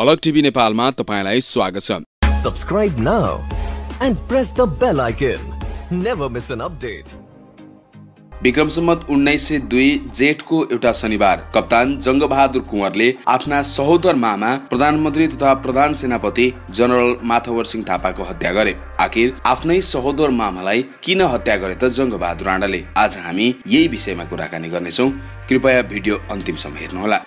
अलग टिभी नेपालमा तपाईँलाई स्वागत छ। Subscribe now and press the bell icon. Never miss an update. Vikram सम्मत उन्नाइस सय दुई जेठको एउटा शनिबार। कप्तान जङ्गबहादुर कुँवरले आफ्ना सहोदर मामा प्रधानमन्त्री तथा प्रधान सेनापति जनरल माथवर सिंह थापाको हत्या गरे। आखिर आफ्नै सहोदर मामालाई किन हत्या गरे त जङ्गबहादुर राणाले? आज हामी यही विषयमा कुराकानी गर्नेछौँ। कृपया भिडियो अन्तिमसम्म हेर्नुहोला।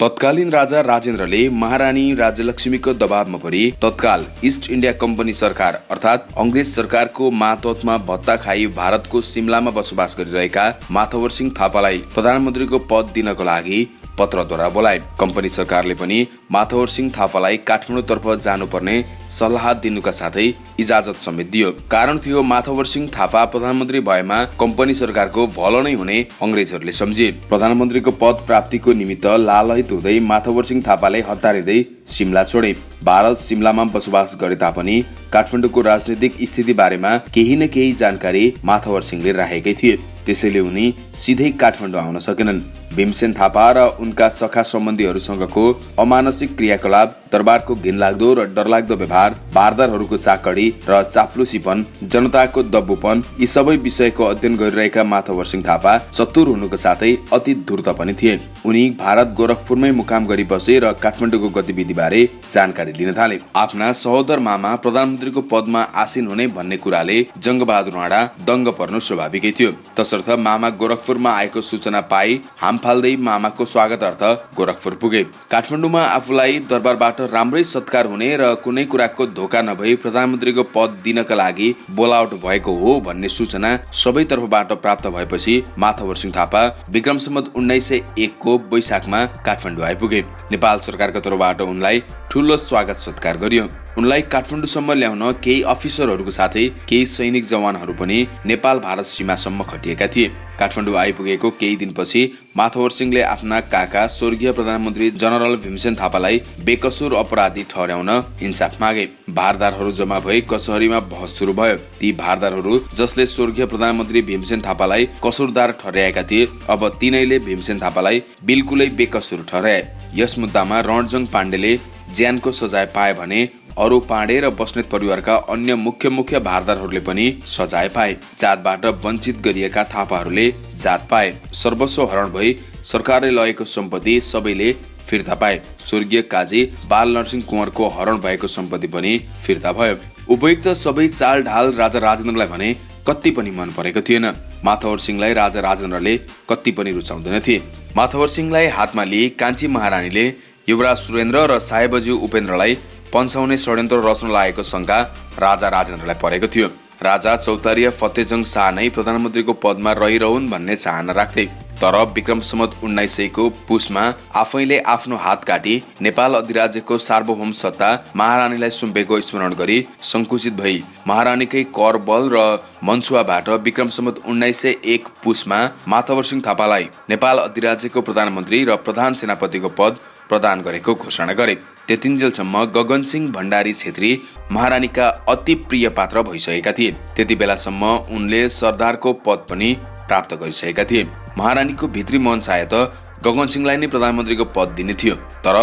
तत्कालीन राजा राजेन्द्रले महारानी राज्यलक्ष्मीको दबावमा परि तत्काल इस्ट इन्डिया कम्पनी सरकार अर्थात् अङ्ग्रेज सरकारको मातहतमा भत्ता खाई भारतको सिमलामा बसोबास गरिरहेका माथवर सिंह थापालाई प्रधानमन्त्रीको पद दिनको लागि पत्रद्वारा बोलाए कम्पनी सरकारले पनि माथवर सिंह थापालाई काठमाडौँतर्फ जानुपर्ने सल्लाह दिनुका साथै इजाजत समेत दियो। कारण थियो माथवर सिंह थापा प्रधानमन्त्री भएमा कम्पनी सरकारको भलो नै हुने अङ्ग्रेजहरूले सम्झे। प्रधानमन्त्रीको पद प्राप्तिको निमित्त लालहित हुँदै माथवर सिंह थापाले हतारिँदै सिमला छोडे। भारत सिमलामा बसोबास गरे तापनि काठमाडौँको राजनैतिक स्थिति बारेमा केही न केही जानकारी माथवर सिंहले राखेकै थिए। त्यसैले उनी सिधै काठमाडौँ आउन सकेनन्। भीमसेन थापा र उनका सखा सम्बन्धीहरूसँगको अमानसिक क्रियाकलाप दरबारको घिनलाग्दो र डरलाग्दो व्यवहार बारदारहरूको चाकडी र चाप्लुसीपन जनताको दब्बुपन यी सबै विषयको अध्ययन गरिरहेका माथवर सिंह थापा चतुर हुनुको साथै अति धूर्त पनि थिए। उनी भारत गोरखपुरमै मुकाम गरी बसे र काठमाडौँको गतिविधि बारे जानकारी लिन थाले आफ्ना सहोदर मामा प्रधानमन्त्रीको पदमा आसीन हुने भन्ने कुराले जङ्गबहादुर राणा दङ्ग पर्नु स्वाभाविकै थियो। तसर्थ मामा गोरखपुरमा आएको सूचना पाई हाम फाल्दै मामाको स्वागतार्थ गोरखपुर पुगे। काठमाडौँमा आफूलाई दरबारबाट राम्रै सत्कार हुने र कुनै कुराको धोका नभई प्रधानमन्त्रीको पद दिनका लागि बोलावट भएको हो भन्ने सूचना सबै तर्फबाट प्राप्त भएपछि माथवर सिंह थापा विक्रम सम्मत उन्नाइस सय एकको वैशाखमा काठमाडौँ आइपुगे। नेपाल सरकारको तर्फबाट उनलाई ठुलो स्वागत सत्कार गरियो। उनलाई काठमाडौँसम्म ल्याउन केही अफिसरहरूको साथै केही सैनिक जवानहरू पनि नेपाल भारत सीमासम्म खटिएका थिए। काठमाडौँ आइपुगेको केही दिनपछि माथवर सिंहले आफ्ना काका स्वर्गीय प्रधानमन्त्री जनरल भीमसेन थापालाई बेकसुर अपराधी ठहर्याउन इन्साफ मागे। भारदारहरू जम्मा भई कचहरीमा बहस सुरु भयो। ती भारदारहरू जसले स्वर्गीय प्रधानमन्त्री भीमसेन थापालाई कसुरदार ठहर्याएका थिए अब तिनैले भीमसेन थापालाई बिल्कुलै बेकसुर ठहर्याए यस मुद्दामा रणजङ पाण्डेले ज्यानको सजाय पाए भने अरू पाण्डे र बस्नेत परिवारका अन्य मुख्य मुख्य भारदारहरूले पनि सजाय पाए। जातबाट वञ्चित गरिएका थापाहरूले जात पाए। सर्वस्व हरण भई सरकारले लगेको सम्पत्ति सबैले फिर्ता पाए। स्वर्गीय काजी बाल नरसिंह कुँवरको हरण भएको सम्पत्ति पनि फिर्ता भयो। उपयुक्त सबै चाल ढाल राजा राजेन्द्रलाई भने कति पनि मन परेको थिएन। माथवर सिंहलाई राजा राजेन्द्रले कति पनि रुचाउँदैनथे माथवर सिंहलाई हातमा लिए कान्छी महारानीले युवराज सुरेन्द्र र साहेबज्यू उपेन्द्रलाई पन्साउने षड्यन्त्र रच्न लागेको शङ्का राजा राजेन्द्रलाई परेको थियो। राजा चौतारिया फतेजङ शाह नै प्रधानमन्त्रीको पदमा रहिरहन् भन्ने चाहना राख्थे। तर विक्रम सम्मत उन्नाइस सयको पुसमा आफैले आफ्नो हात काटी नेपाल अधिराज्यको सार्वभौम सत्ता महारानीलाई सुम्पेको स्मरण गरी सङ्कुचित भई महारानीकै कर बल र मन्सुवाबाट विक्रम सम्मत उन्नाइस सय एक पुसमा माथवर सिंह थापालाई नेपाल अधिराज्यको प्रधानमन्त्री र प्रधान सेनापतिको पद प्रदान गरेको घोषणा गरे। त्यतिन्जेलसम्म गगन सिंह भण्डारी छेत्री महारानीका अति प्रिय पात्र भइसकेका थिए। त्यति बेलासम्म उनले सरदारको पद पनि प्राप्त गरिसकेका थिए। महारानीको भित्री मन चाहे त गगन सिंहलाई नै प्रधानमन्त्रीको पद दिने थियो तर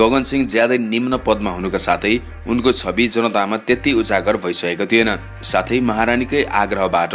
गगन सिंह ज्यादै निम्न पदमा हुनुका साथै उनको छवि जनतामा त्यति उजागर भइसकेको थिएन। साथै महारानीकै आग्रहबाट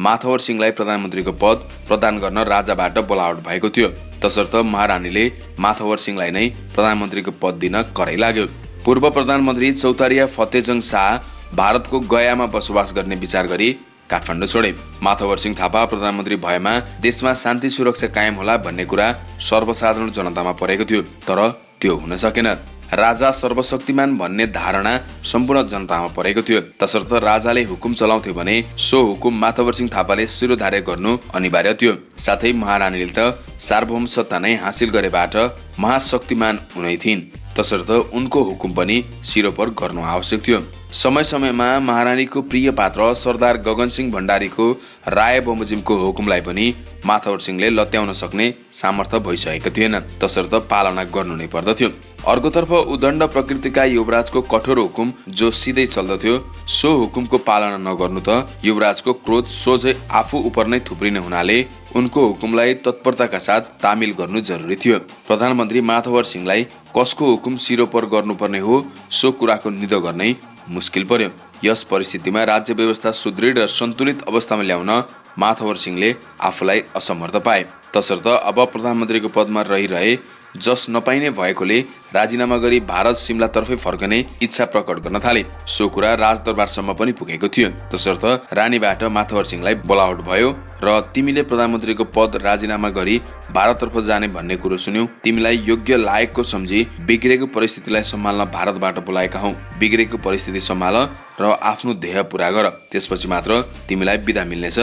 माथवर सिंहलाई प्रधानमन्त्रीको पद प्रदान गर्न राजाबाट बोलावट भएको थियो। तसर्थ महारानीले माथवर सिंहलाई नै प्रधानमन्त्रीको पद दिन करै लाग्यो। पूर्व प्रधानमन्त्री चौतारिया फतेजङ शाह भारतको गयामा बसोबास गर्ने विचार गरी काठमाडौँ छोडे। माथवर सिंह थापा प्रधानमन्त्री भएमा देशमा शान्ति सुरक्षा कायम होला भन्ने कुरा सर्वसाधारण जनतामा परेको थियो तर त्यो हुन सकेन। राजा सर्वशक्तिमान भन्ने धारणा सम्पूर्ण जनतामा परेको थियो। तसर्थ राजाले हुकुम चलाउँथ्यो भने सो हुकुम माथवर सिंह थापाले शिरोधार्य गर्नु अनिवार्य थियो। साथै महारानीले त सार्वभौम सत्ता नै हासिल गरेबाट महाशक्तिमान हुनै थिइन्। तसर्थ उनको हुकुम पनि सिरोपर गर्नु आवश्यक थियो। समय समयमा महारानीको प्रिय पात्र सरदार गगन सिंह भण्डारीको राय बमोजिमको हुकुमलाई पनि माथवर सिंहले लत्याउन सक्ने सामर्थ्य भइसकेको थिएन। तसर्थ पालना गर्नु नै पर्दथ्यो। अर्कोतर्फ उदण्ड प्रकृतिका युवराजको कठोर हुकुम जो सिधै चल्दथ्यो सो हुकुमको पालना नगर्नु त युवराजको क्रोध सोझै आफू उप नै थुप्रिने हुनाले उनको हुकुमलाई तत्परताका साथ तामिल गर्नु जरुरी थियो। प्रधानमन्त्री माथवर सिंहलाई कसको हुकुम सिरोपर गर्नुपर्ने हो सो कुराको निदो गर्नै मुस्किल पर्यो। यस परिस्थितिमा राज्य व्यवस्था सुदृढ र सन्तुलित अवस्थामा ल्याउन माथवर सिंहले आफूलाई असमर्थ पाए। तसर्थ अब प्रधानमन्त्रीको पदमा रहिरहे जस नपाइने भएकोले राजीनामा गरी भारत सिमलातर्फै फर्कने इच्छा प्रकट गर्न थाले। सो कुरा राजदरबारसम्म पनि पुगेको थियो। तसर्थ रानीबाट माथवर सिंहलाई बोलावट भयो र तिमीले प्रधानमन्त्रीको पद राजीनामा गरी भारततर्फ जाने भन्ने कुरो सुन्यौ। तिमीलाई योग्य लायकको सम्झी बिग्रेको परिस्थितिलाई सम्हाल्न भारतबाट बोलाएका हौ। बिग्रेको परिस्थिति सम्हाल र आफ्नो ध्येय पुरा गर। त्यसपछि मात्र तिमीलाई बिदा मिल्नेछ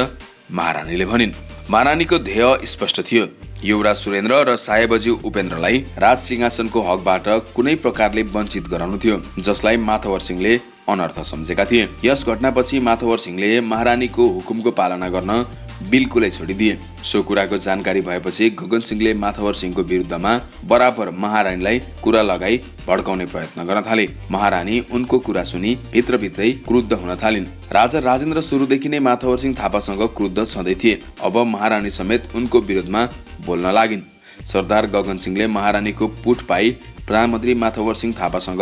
महारानीले भनिन्। महारानीको ध्येय स्पष्ट थियो। युवराज सुरेन्द्र र साहेबजी उपेन्द्रलाई राज सिंहासनको हकबाट कुनै प्रकारले वञ्चित गराउनु थियो जसलाई माथवर सिंहले अनर्थ सम्झेका थिए। यस घटनापछि माथवर सिंहले महारानीको हुकुमको पालना गर्न बिल्कुलै छोडिदिए। सो कुराको जानकारी भएपछि गगन सिंहले माथवर सिंहको विरुद्धमा बराबर महारानीलाई कुरा लगाई भड्काउने प्रयत्न गर्न थाले। महारानी उनको कुरा सुनि भित्रभित्रै क्रुद्ध हुन थालिन्। राजा राजेन्द्र सुरुदेखि नै माथवर सिंह थापासँग क्रुद्ध छँदै थिए। अब महारानी समेत उनको विरोधमा बोल्न लागिन्। सरदार गगन सिंहले महारानीको पुठ पाई प्रधानमन्त्री माथवर सिंह थापासँग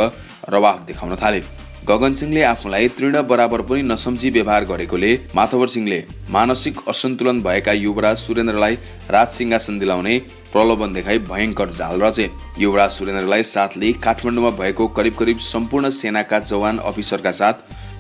रवाफ देखाउन थाले। गगन सिंहले आफूलाई तृण बराबर पनि नसम्झी व्यवहार गरेकोले माथवर सिंहले मानसिक असन्तुलन भएका युवराज सुरेन्द्रलाई राज सिंहासन दिलाउने प्रलोभन देखाई भयङ्कर जाल रचे। युवराज सुरेन्द्रलाई साथले काठमाडौँमा भएको करिब करिब सम्पूर्ण सेनाका जवान अफिसरका साथ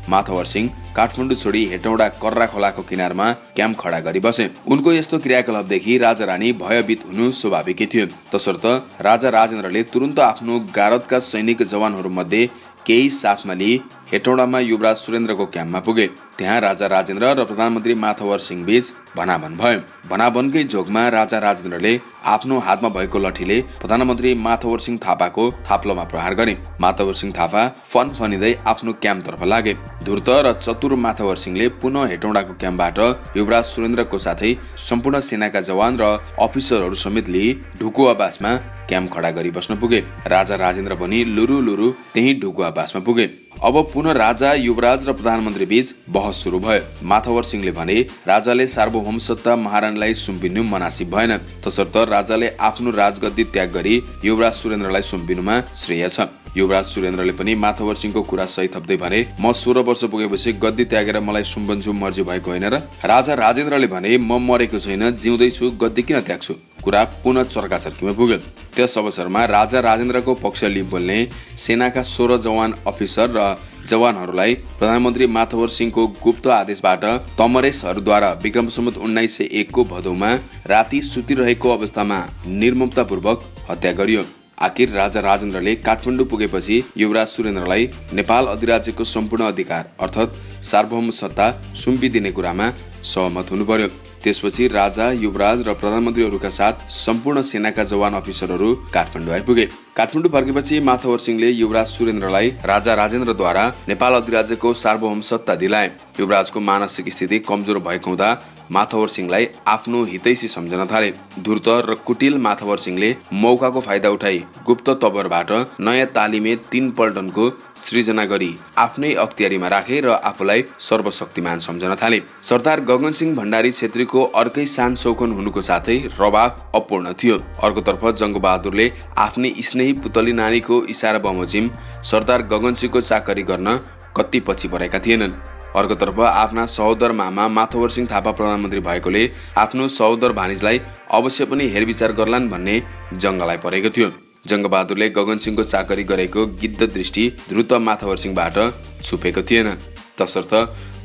माथवर सिंह काठमाडौँ छोडी हेटौँडा कर्रा खोलाको किनारमा क्याम्प खडा गरी बसे। उनको यस्तो क्रियाकलापदेखि राजा रानी भयभीत हुनु स्वाभाविकै थियो। तसर्थ राजा राजेन्द्रले तुरन्त आफ्नो गारदका सैनिक जवानहरू मध्ये केही साथमा लिई हेटौडामा युवराज सुरेन्द्रको क्याम्पमा पुगे। त्यहाँ राजा राजेन्द्र र प्रधानमन्त्री माथवर सिंह बीच भनाभन भयो। भनाभनकै जोगमा राजा राजेन्द्रले आफ्नो हातमा भएको लठीले प्रधानमन्त्री माथवर सिंह थापाको थाप्लोमा प्रहार गरे। माथवर सिंह थापा फन फनिँदै आफ्नो क्याम्पतर्फ लागे। धुर्त र चतुर माथवर सिंहले पुनः हेटौडाको क्याम्पबाट युवराज सुरेन्द्रको साथै सम्पूर्ण सेनाका जवान र अफिसरहरू समेत लिई ढुकु आवासमा क्याम्प खडा गरी बस्न पुगे। राजा राजेन्द्र पनि लुरु लुरु त्यही ढुकु आवासमा पुगे। अब पुनः राजा युवराज र प्रधानमन्त्री बीच बहस सुरु भयो। माथवर सिंहले भने राजाले सार्वभौम सत्ता महारानीलाई सुम्पिनु मनासिब भएन। तसर्थ राजाले आफ्नो राजगद्दी त्याग गरी युवराज सुरेन्द्रलाई सुम्पिनुमा श्रेय छ। युवराज सुरेन्द्रले पनि माथवर सिंहको कुरा सही थप्दै भने म सोह्र वर्ष पुगेपछि गद्दी त्यागेर मलाई सुम्बन्छु मर्जी भएको होइन र राजा राजेन्द्रले भने म मरेको छैन जिउँदैछु गद्दी किन त्याग्छु कुरा पुनः चर्काचर्कीमा पुग्यो। त्यस अवसरमा राजा राजेन्द्रको पक्ष लिई बोल्ने सेनाका सोह्र जवान अफिसर र जवानहरूलाई प्रधानमन्त्री माथवर सिंहको गुप्त आदेशबाट तमरेशहरूद्वारा विक्रम सम्मत उन्नाइस सय एकको भदौमा राति सुतिरहेको अवस्थामा निर्ममतापूर्वक हत्या गरियो। आखिर राजा राजेन्द्रले काठमाडौँ पुगेपछि युवराज सुरेन्द्रलाई नेपाल अधिराज्यको सम्पूर्ण अधिकार अर्थात् सार्वभौम सत्ता सुम्पिदिने कुरामा सहमत हुनु पर्यो त्यसपछि राजा युवराज र प्रधानमन्त्रीहरूका साथ सम्पूर्ण सेनाका जवान अफिसरहरू काठमाडौँ आइपुगे। काठमाडौँ फर्केपछि माथवर सिंहले युवराज सुरेन्द्रलाई राजा राजेन्द्रद्वारा नेपाल अधिराज्यको सार्वभौम सत्ता दिलाए। युवराजको मानसिक स्थिति कमजोर भएको हुँदा माथवर सिंहलाई आफ्नो हितैसी सम्झन थाले। धुर्त र कुटिल माथवर सिंहले मौकाको फाइदा उठाई। गुप्त तबरबाट नयाँ तालिमे तीन पल्टनको सृजना गरी आफ्नै अख्तियारीमा राखे र आफूलाई सर्वशक्तिमान सम्झन थाले। सरदार गगन सिंह भण्डारी छेत्रीको अर्कै सान शौकन हुनुको साथै रवाब अपूर्ण थियो। अर्कोतर्फ जङ्गबहादुरले आफ्नै स्नेही पुतली नानीको इसारा बमोजिम सरदार गगन सिंहको चाकरी गर्न कति पछि परेका थिएनन्। अर्कोतर्फ आफ्ना सहोदर मामा माथवर सिंह थापा प्रधानमन्त्री भएकोले आफ्नो सहोदर भानिजलाई अवश्य पनि हेरविचार गर्लान् भन्ने जङ्गलाई परेको थियो। जङ्गबहादुरले गगन सिंहको चाकरी गरेको गिद्ध दृष्टि द्रुत माथवर सिंहबाट छुपेको थिएन। तसर्थ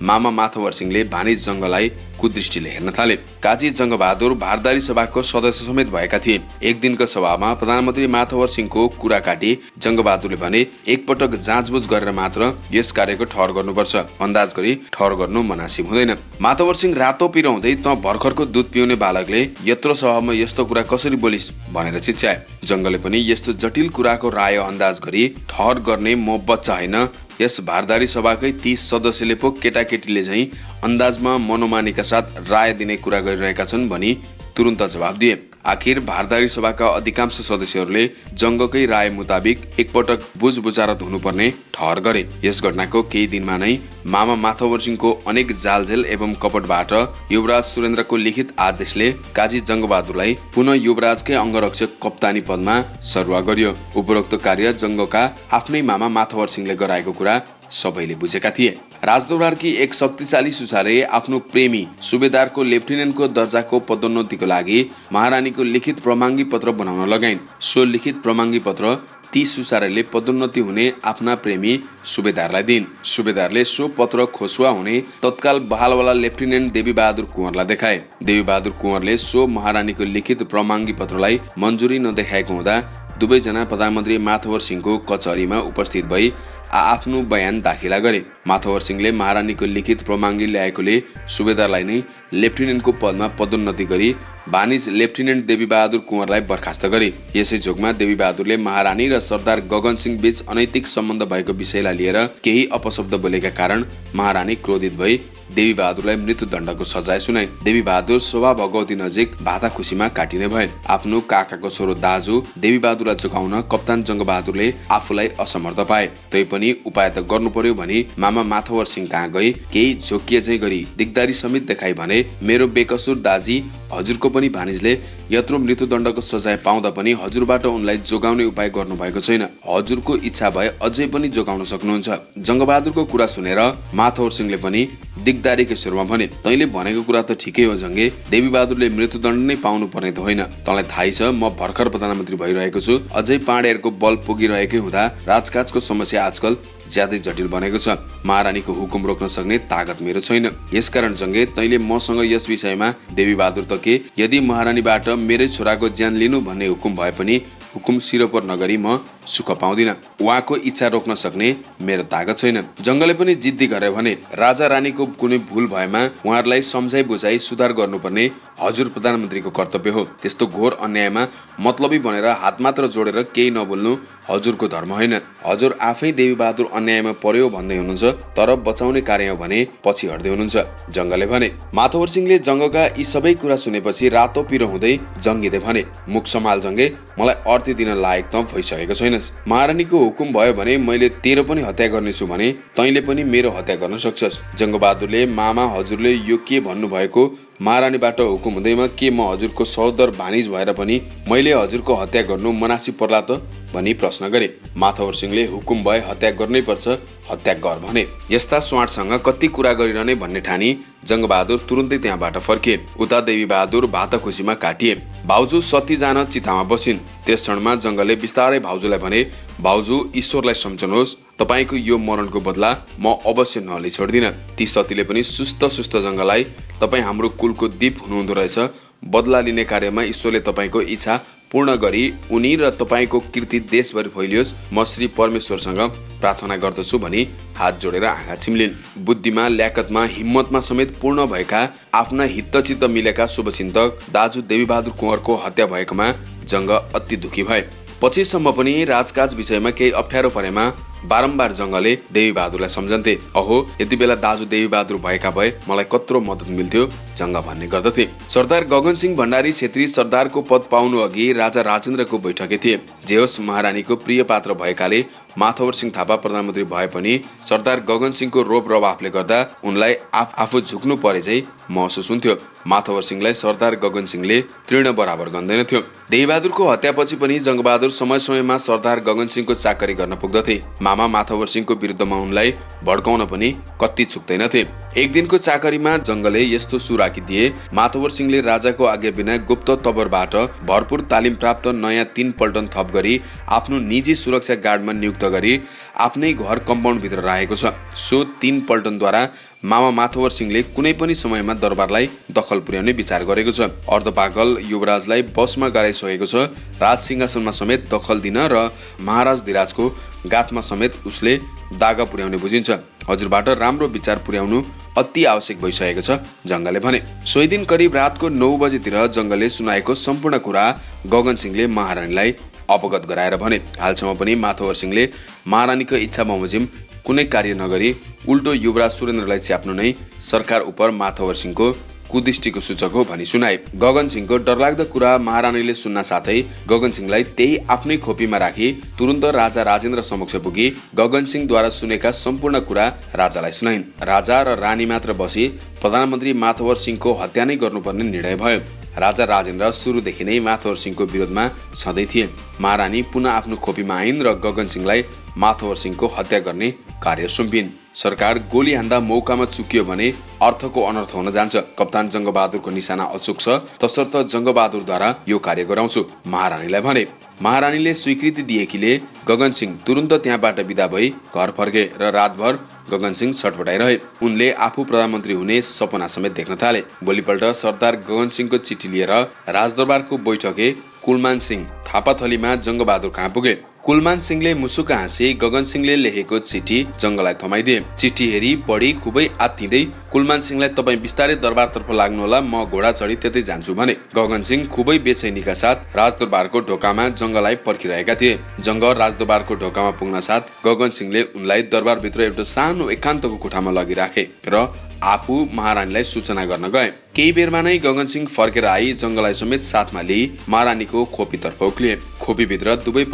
मामा माथवर सिंहले भानिज जङ्गलाई कुदृष्टिले हेर्न थाले। काजी जङ्गबहादुर भारदारी सभाको सदस्य समेत भएका थिए। एक दिनको सभामा प्रधानमन्त्री माथवर सिंहको कुरा काटी जङ्गबहादुरले भने एकपटक जाँचबुझ गरेर मात्र यस कार्यको ठहर गर्नुपर्छ। अन्दाज गरी ठहर गर्नु मनासिब हुँदैन। माथवर सिंह रातो पिराउँदै त भर्खरको दुध पिउने बालकले यत्रो सभामा यस्तो कुरा कसरी बोलिस् भनेर चिच्याए। जङ्गले पनि यस्तो जटिल कुराको राय अन्दाज गरी ठहर गर्ने म बच्चा होइन यस भारदारी सभाकै तीस सदस्यले पो केटाकेटीले झैँ अन्दाजमा मनोमानीका साथ राय दिने कुरा गरिरहेका छन् भनी तुरन्त जवाब दिए। आखिर भारदारी सभाका अधिकांश सदस्यहरूले जङ्गकै राय मुताबिक एकपटक बुझबुझारत हुनुपर्ने ठहर गरे। यस घटनाको केही दिनमा नै मामा माथवर सिंहको अनेक जालझेल एवं कपटबाट युवराज सुरेन्द्रको लिखित आदेशले काजी जङ्गबहादुरलाई पुनः युवराजकै अङ्गरक्षक कप्तानी पदमा सरुवा गरियो। उपरोक्त कार्य जङ्गका आफ्नै मामा माथवर सिंहले गराएको कुरा सबैले बुझेका थिए। राजदरबारकी एक शक्तिशाली सुसारे आफ्नो प्रेमी सुबेदारको लेफ्टिनेन्टको दर्जाको पदोन्नतिको लागि महारानीको लिखित प्रमाङ्गी पत्र बनाउन लगाइन्। सो लिखित प्रमाङ्गी पत्र ती सुसारेले पदोन्नति हुने आफ्ना प्रेमी सुबेदारलाई दिइन्। सुबेदारले सो पत्र खोसुवा हुने तत्काल बहालवाला लेफ्टिनेन्ट देवी बहादुर कुँवरलाई देखाए देवी बहादुर कुँवरले सो महारानीको लिखित प्रमाङ्गी पत्रलाई मन्जुरी नदेखाएको हुँदा दुवैजना प्रधानमन्त्री माथवर सिंहको कचहरीमा उपस्थित भई आफ्नो बयान दाखिला गरे। माथवर सिंहले महारानीको लिखित प्रमाङ्गी ल्याएकोले सुबेदारलाई नै लेफ्टिनेन्टको पदमा पदोन्नति गरी बानिज लेफ्टिनेन्ट देवी बहादुर कुँवरलाई बर्खास्त गरे। यसै जोगमा देवी बहादुरले महारानी र सरदार गगन सिंह बीच अनैतिक सम्बन्ध भएको विषयलाई लिएर केही अपशब्द बोलेका कारण महारानी क्रोधित भई देवी बहादुरलाई मृत्युदण्डको सजाय सुनाए। देवी बहादुर शोभा भगवती नजिक भाता खुसीमा काटिने भए। आफ्नो काकाको छोरो दाजु देवी बहादुरलाई जोगाउन कप्तान जङ्ग बहादुरले आफूलाई असमर्थ पाए। तैपनि उपाय त गर्नु पर्यो भनी मामा माथवर सिंह कहाँ गई केही झोकिए चाहिँ गरी दिगदारी समेत देखाई भने मेरो बेकसुर दाजी हजुरको पनि भानिजले यत्रो मृत्युदण्डको सजाय पाउँदा पनि हजुरबाट उनलाई जोगाउने उपाय गर्नुभएको छैन। हजुरको इच्छा भए अझै पनि जोगाउन सक्नुहुन्छ। जङ्गबहादुरको कुरा सुनेर माथवर सिंहले पनि दिगदारीको स्वरमा भने तैँले भनेको कुरा त ठिकै हो जङ्गे देवी बहादुरले मृत्युदण्ड नै पाउनु पर्ने त होइन। तँलाई थाहै छ म भर्खर प्रधानमन्त्री भइरहेको छु। अझै पाँडेहरूको बल पुगिरहेकै हुँदा राजकाजको समस्या आजकल ज्यादै जटिल बनेको छ। महारानीको हुकुम रोक्न सक्ने तागत मेरो छैन। यसकारण जङ्गे तैँले मसँग यस विषयमा देवी बहादुर त यदि महारानीबाट मेरै छोराको ज्यान लिनु भन्ने हुकुम भए पनि हुकुम सिरोपर नगरी म सुख पाउँदिन। उहाँको इच्छा रोक्न सक्ने मेरो तागत छैन। जङ्गले पनि जिद्दी गरे भने राजा रानीको कुनै भुल भएमा उहाँहरूलाई सम्झाइ बुझाइ सुधार गर्नुपर्ने हजुर प्रधानमन्त्रीको कर्तव्य हो। त्यस्तो घोर अन्यायमा मतलबी भनेर हात मात्र जोडेर केही नबोल्नु हजुरको धर्म होइन। हजुर आफै देवी बहादुर अन्यायमा पर्यो भन्दै हुनुहुन्छ तर बचाउने कार्य भने पछि हट्दै हुनुहुन्छ जङ्गले भने। माथवर सिंहले जङ्गका यी सबै कुरा सुनेपछि रातो पिरो हुँदै जङ्गिँदै भने मुख सम्हाल जङ्गे मलाई अर्थी दिन लायक त भइसकेको छैनस्। महारानीको हुकुम भयो भने मैले तेरो पनि हत्या गर्नेछु भने तैँले पनि मेरो हत्या गर्न सक्छस्। जङ्गबहादुरले मामा हजुरले यो के भन्नुभएको महारानीबाट हुकुम हुँदैमा के म हजुरको सहोदर भानिज भएर पनि मैले हजुरको हत्या गर्नु मनासी पर्ला त भनी प्रश्न गरे। माथवर सिंहले हुकुम भए हत्या गर्नै पर्छ हत्या गर भने। यस्ता स्वाटसँग कति कुरा गरिरहने भन्ने ठानी जङ्गबहादुर तुरुन्तै त्यहाँबाट फर्किए। उता देवी बहादुर भात खुसीमा काटिए। भाउजू सती जान चितामा बसिन्। त्यस क्षणमा जङ्गलले बिस्तारै भाउजूलाई भने भाउजू ईश्वरलाई सम्झनुहोस्। तपाईँको यो मरणको बदला म अवश्य नहली छोड्दिनँ। ती सतीले पनि सुस्त सुस्त जङ्गलाई तपाईँ हाम्रो कुलको दीप हुनुहुँदो रहेछ। बदला लिने कार्यमा ईश्वरले तपाईँको इच्छा पूर्ण गरी उनी र तपाईँको कृति देशभरि फैलियोस् म श्री परमेश्वरसँग प्रार्थना गर्दछु भनी हात जोडेर आँखा छिम्लिन्। बुद्धिमा ल्याकतमा हिम्मतमा समेत पूर्ण भएका आफ्ना हितचित्त मिलेका शुभचिन्तक दाजु देवीबहादुर कुँवरको हत्या भएकोमा जङ्ग अति दुखी भए। पछिसम्म पनि राजकाज विषयमा केही अप्ठ्यारो परेमा बारम्बार जङ्गले देवी बहादुरलाई सम्झन्थे। अहो यति बेला दाजु देवी बहादुर भएका भए मलाई कत्रो मद्दत मिल्थ्यो जङ्ग भन्ने गर्दथे। सरदार गगन सिंह भण्डारी छेत्री सरदारको पद पाउनु अघि राजा राजेन्द्रको बैठके थिए। जे होस् महारानीको प्रिय पात्र भएकाले माथवर सिंह थापा प्रधानमन्त्री भए पनि सरदार गगन सिंहको रोप रवाफले गर्दा उनलाई आफ आफू झुक्नु परे चाहिँ महसुस हुन्थ्यो। माथवर सिंहलाई सरदार गगन सिंहले तृण बराबर गन्दैनथ्यो। देवीबहादुरको हत्यापछि पनि जङ्गबहादुर समय समयमा सरदार गगन सिंहको चाकरी गर्न पुग्दथे। मामा माथवर सिंहको विरुद्धमा उनलाई भड्काउन पनि कति चुक्दैनथे। एक दिनको चाकरीमा जङ्गले यस्तो सुर दिए माथवर सिंहले राजाको आज्ञा बिना गुप्त तबरबाट भरपुर तालिम प्राप्त नयाँ तीन पल्टन थप गरी आफ्नो निजी सुरक्षा गार्डमा नियुक्त गरी आफ्नै घर कम्पाउन्डभित्र राखेको छ। सो तीन पल्टनद्वारा मामा माथवर सिंहले कुनै पनि समयमा दरबारलाई दखल पुर्याउने विचार गरेको छ। अर्धपागल युवराजलाई बसमा गराइसकेको छ। राज सिंहासनमा समेत दखल दिन र महाराज धिराजको गाथमा समेत उसले दागा पुर्याउने बुझिन्छ। हजुरबाट राम्रो विचार पुर्याउनु अति आवश्यक भइसकेको छ जङ्गले भने। सोही दिन करिब रातको नौ बजेतिर जङ्गलले सुनाएको सम्पूर्ण कुरा गगन सिंहले महारानीलाई अवगत गराएर भने। हालसम्म पनि माथवर सिंहले महारानीको इच्छा बमोजिम कुनै कार्य नगरी उल्टो युवराज सुरेन्द्रलाई च्याप्नु नै सरकार उप माथवर सिंहको कुदृष्टिको सूचक हो भनी सुनाए। गगन सिंहको डरलाग्दो कुरा महारानीले सुन्न साथै गगन सिंहलाई त्यही आफ्नै खोपीमा राखी तुरन्त राजा राजेन्द्र समक्ष पुगी गगन सिंहद्वारा सुनेका सम्पूर्ण कुरा राजालाई सुनाइन्। राजा र रानी मात्र बसी प्रधानमन्त्री माथवर सिंहको हत्या नै गर्नुपर्ने निर्णय भयो। राजा राजेन्द्र सुरुदेखि नै माथवर सिंहको विरोधमा छँदै थिए। महारानी पुनः आफ्नो खोपीमा आइन् र गगन सिंहलाई माथवर सिंहको हत्या गर्ने कार्य सुम्पिन्। सरकार गोली हान्दा मौकामा चुकियो भने अर्थको अनर्थ हुन जान्छ। कप्तान जङ्गबहादुरको निशाना अचुक छ। तसर्थ जङ्गबहादुरद्वारा यो कार्य गराउँछु महारानीलाई भने। महारानीले स्वीकृति दिएकीले गगन सिंह तुरन्त त्यहाँबाट विदा भई घर फर्के र रातभर गगन सिंह छटपटाइरहे। उनले आफू प्रधानमन्त्री हुने सपना समेत देख्न थाले। भोलिपल्ट सरदार गगन सिंहको चिठी लिएर राजदरबारको बैठके कुलमान सिंह थापाथलीमा जङ्गबहादुर कहाँ पुगे? कुलमान सिंहले मुसुक हाँसी गगन सिंहले लेखेको चिठी जङ्गलाई थमाइदिए। चिठी हेरी पढी खुबै आत्तिँदै कुलमान सिंहलाई तपाईँ बिस्तारै दरबारतर्फ लाग्नुहोला म घोडा चढी त्यतै जान्छु भने। गगन सिंह खुबै बेचैनीका साथ राजदरबारको ढोकामा जङ्गलाई पर्खिरहेका थिए। जङ्ग राजदरबारको ढोकामा पुग्न साथ गगन सिंहले उनलाई दरबारभित्र एउटा सानो एकान्तको कोठामा लगिराखे र आफू महारानीलाई सूचना गर्न गए। केही बेरमा नै गगन सिंह फर्केर आई जङ्गलाई समेत साथमा लिई महारानीको खोपीतर्फ उक्लिए। खोपीभित्र दुवै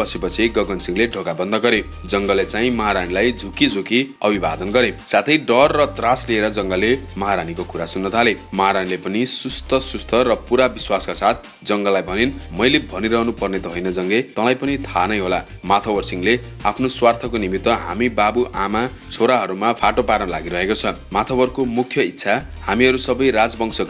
गगन सिंहले ढोका बन्द गरे। जङ्गले चाहिँ महारानीलाई झुकी झुकी अभिवादन गरे। साथै डर र त्रास लिएर जङ्गले महारानीको कुरा सुन्न थाले। महारानीले पनि सुस्त सुस्त र पुरा विश्वासका साथ जङ्गलाई भनिन् मैले भनिरहनु पर्ने त होइन जङ्गे तँलाई पनि थाहा नै होला। माथवर सिंहले आफ्नो स्वार्थको निमित्त हामी बाबु आमा छोराहरूमा फाटो पार्न लागिरहेको छ। माथवरको मुख्य इच्छा हामीहरू सबै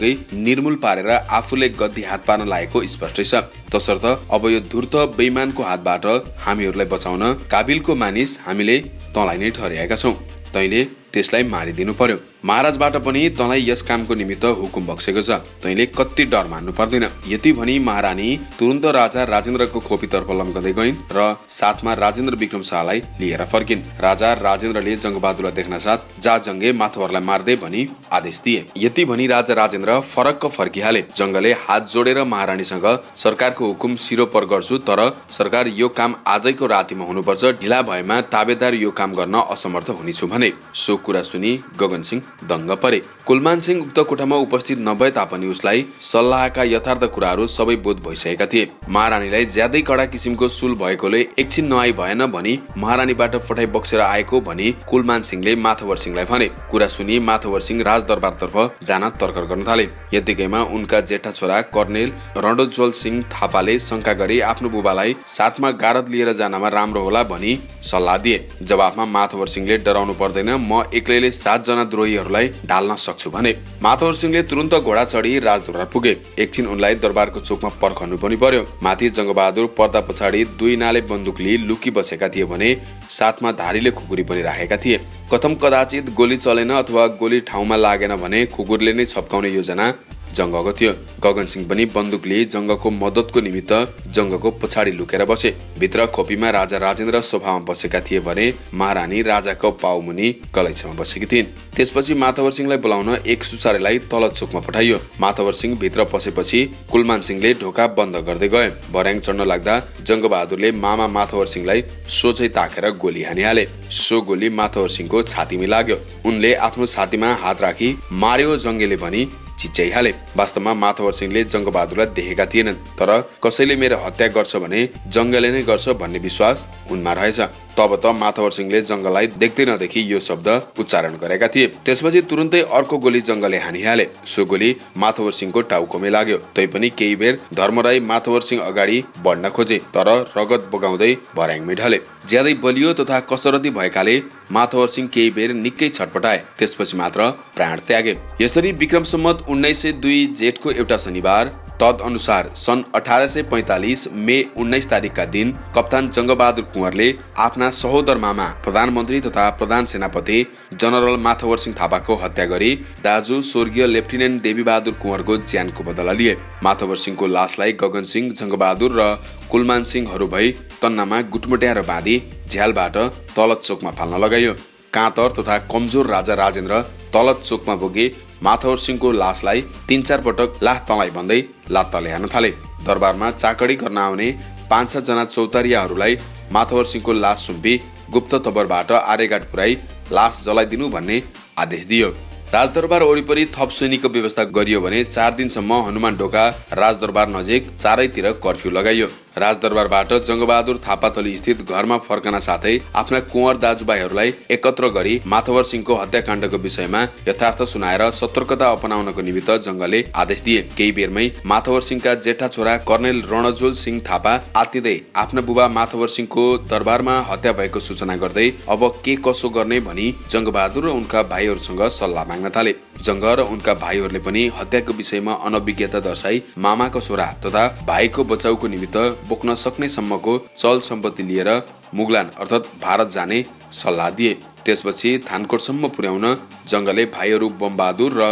राजवंशकै निर्मूल पारेर आफूले गद्दी हात पार्न लागेको स्पष्टै छ। तसर्थ अब यो धूर्त बेइमानको हातबाट हामीहरूलाई बचाउन काबिलको मानिस हामीले तँलाई नै ठहरेका छौँ। तैँले त्यसलाई मारिदिनु पर्यो। महाराजबाट पनि तँलाई यस कामको निमित्त हुकुम बक्सेको छ। तैँले कति डर मान्नु पर्दैन। यति भनी महारानी तुरन्त राजा राजेन्द्रको खोपीतर्फ लम्कँदै गइन् र साथमा राजेन्द्र विक्रम शाहलाई लिएर फर्किन्। राजा राजेन्द्रले जङ्गबहादुरलाई देख्न साथ जा जङ्गे माथुहरूलाई मार्दै भनी आदेश दिए। यति भनी राजा राजेन्द्र फरक्क फर्किहाले। जङ्गले हात जोडेर महारानीसँग सरकारको हुकुम सिरोपर गर्छु तर सरकार यो काम आजैको रातिमा हुनुपर्छ। ढिला भएमा ताबेदार यो काम गर्न असमर्थ हुनेछु भने। सो कुरा सुनि गगन सिंह दङ्ग परे कुलमान सिंह उक्त कोठामा उपस्थित नभए तापनि उसलाई सल्लाहका यथार्थ कुराहरू सबै बोध भइसकेका थिए। महारानीलाई ज्यादै कडा किसिमको सुल भएकोले एकछिन नआई भएन भनी महारानीबाट फटाइ बक्सेर आएको भनी कुलमान सिंहले माथवर सिंहलाई भने। कुरा सुनि माथवर सिंह राजदरबारतर्फ जान तर्कर गर्न थाले। यतिकैमा उनका जेठा छोरा कर्नेल रणोज्वल सिंह थापाले शङ्का गरी आफ्नो बुबालाई साथमा गारद लिएर जानमा राम्रो होला भनी सल्लाह दिए। जवाफमा माथवर सिंहले डराउनु पर्दैन म एक्लैले सातजना द्रोहीहरूलाई ढाल्न सक्छु भने माथवर सिंहले तुरन्त घोडा चढी राजदरबार पुगे। एकछिन उनलाई दरबारको चोकमा पर्खनु पनि पर्यो। माथि जङ्गबहादुर पर्दा पछाडि दुई नाले बन्दुक लिई लुकी बसेका थिए भने साथमा धारीले खुकुरी पनि राखेका थिए। कथम कदाचित गोली चलेन अथवा गोली ठाउँमा लागेन भने खुकुरले नै छप्काउने योजना जङ्गको थियो गगन सिंह पनि बन्दुक लिई जङ्गको मद्दतको निमित्त जङ्गको पछाडि लुकेर बसे। भित्र खोपीमा राजा राजेन्द्र सोफामा बसेका थिए भने महारानी राजाको पाउमुनि गलैछामा बसेकी थिइन्। त्यसपछि माथवर सिंहलाई बोलाउन एक सुसारेलाई तल चोकमा पठाइयो। माथवर सिंह भित्र पसेपछि कुलमान सिंहले ढोका बन्द गर्दै गए। भर्याङ चढ्न लाग्दा जङ्गबहादुरले मामा माथवर सिंहलाई सोझै ताकेर गोली हानिहाले। सो गोली माथवर सिंहको छातीमा लाग्यो। उनले आफ्नो छातीमा हात राखी मार्यो जङ्गेले भनी चिच्याइहाले वास्तवमा माथवर सिंहले जङ्गबहादुरलाई देखेका थिएनन् तर कसैले मेरो हत्या गर्छ भने जङ्गले नै गर्छ भन्ने विश्वास उनमा रहेछ। तब त माथवर सिंहले जङ्गलाई देख्दै नदेखि यो शब्द उच्चारण गरेका थिए। त्यसपछि तुरुन्तै अर्को गोली जङ्गले हानिहाले। सो गोली माथवर सिंहको टाउकोमै लाग्यो। तैपनि केही बेर धर्मराई माथवर सिंह अगाडि बढ्न खोजे तर रगत बगाउँदै भर्याङमै ढले ज्यादै बलियो तथा कसरती भएकाले माथवर सिंह केही बेर निकै छटपटाए। त्यसपछि मात्र प्राण त्यागे। यसरी विक्रम सम्मत उन्नाइस सय दुई जेठको एउटा शनिबार तद अनुसार सन् अठार सय पैँतालिस मे उन्नाइस तारिकका दिन कप्तान जङ्गबहादुर कुँवरले आफ्ना सहोदर मामा प्रधानमन्त्री तथा प्रधान सेनापति जनरल माथवर सिंह थापाको हत्या गरी दाजु स्वर्गीय लेफ्टिनेन्ट देवीबहादुर कुँवरको ज्यानको बदला लिए। माथवर सिंहको लासलाई गगन सिंह जङ्गबहादुर र कुलमान सिंहहरू भई तन्नामा गुटमुट्याएर बाँधी झ्यालबाट तलत चोकमा फाल्न लगाइयो काँतर तथा कमजोर राजा राजेन्द्र तलत चोकमा पुगे माथवर सिंहको लासलाई तिन चार पटक लाह तलाई भन्दै लात्ताले हान्न थाले। दरबारमा चाकडी गर्न आउने पाँच सातजना चौतारियाहरूलाई माथवर सिंहको लास सुम्पी गुप्त तबरबाट आर्यघाट पुर्याई लास जलाइदिनु भन्ने आदेश दियो। राजदरबार वरिपरि थप सैनिकको व्यवस्था गरियो भने चार दिनसम्म हनुमान ढोका राजदरबार नजिक चारैतिर कर्फ्यू लगाइयो। राजदरबारबाट जङ्गबहादुर थापातली स्थित घरमा फर्कन साथै आफ्ना कुँवर दाजुभाइहरूलाई एकत्र गरी माथवर सिंहको हत्याकाण्डको विषयमा यथार्थ सुनाएर सतर्कता अपनाउनको निमित्त जङ्गले आदेश दिए। केही बेरमै माथवर सिंहका जेठा छोरा कर्णेल रणजोल सिंह थापा आत्तिँदै आफ्ना बुबा माथवर सिंहको दरबारमा हत्या भएको सूचना गर्दै अब के कसो गर्ने भनी जङ्गबहादुर र उनका भाइहरूसँग सल्लाह माग्न थाले। जङ्ग र उनका भाइहरूले पनि हत्याको विषयमा अनभिज्ञता दर्शाई मामाको छोरा तथा भाइको बचाउको निमित्त बोक्न सक्ने सम्मको चल सम्पत्ति लिएर मुगलान अर्थात् भारत जाने सल्लाह दिए। त्यसपछि थानकोटसम्म पुर्याउन जङ्गले भाइहरू बमबहादुर र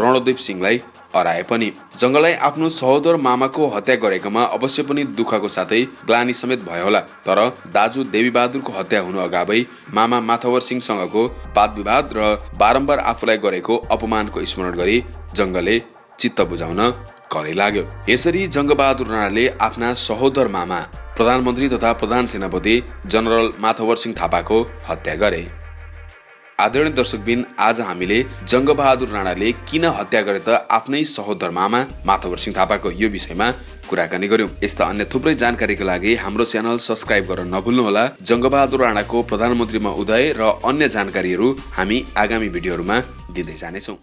रणदीप सिंहलाई हराए पनि। जङ्गलाई आफ्नो सहोदर मामाको हत्या गरेकोमा अवश्य पनि दुःखको साथै ग्लानी समेत भयो होला। तर दाजु देवी बहादुरको हत्या हुनु अगावै मामा माथवर सिंहसँगको वाद विवाद र बारम्बार आफूलाई गरेको अपमानको स्मरण गरी जङ्गले चित्त बुझाउन करे लाग्यो। यसरी जङ्गबहादुर राणाले आफ्ना सहोदर मामा प्रधानमन्त्री तथा प्रधान सेनापति जनरल माथवर सिंह थापाको हत्या गरे। आदरणीय दर्शकबिन आज हामीले जङ्गबहादुर राणाले किन हत्या गरे त आफ्नै सहोदर मामा माथवर सिंह थापाको यो विषयमा कुराकानी गर्यौं। यस्ता अन्य थुप्रै जानकारीको लागि हाम्रो च्यानल सब्सक्राइब गर्न नभुल्नुहोला। जङ्गबहादुर राणाको प्रधानमन्त्रीमा उदय र अन्य जानकारीहरू हामी आगामी भिडियोहरूमा दिँदै जानेछौँ।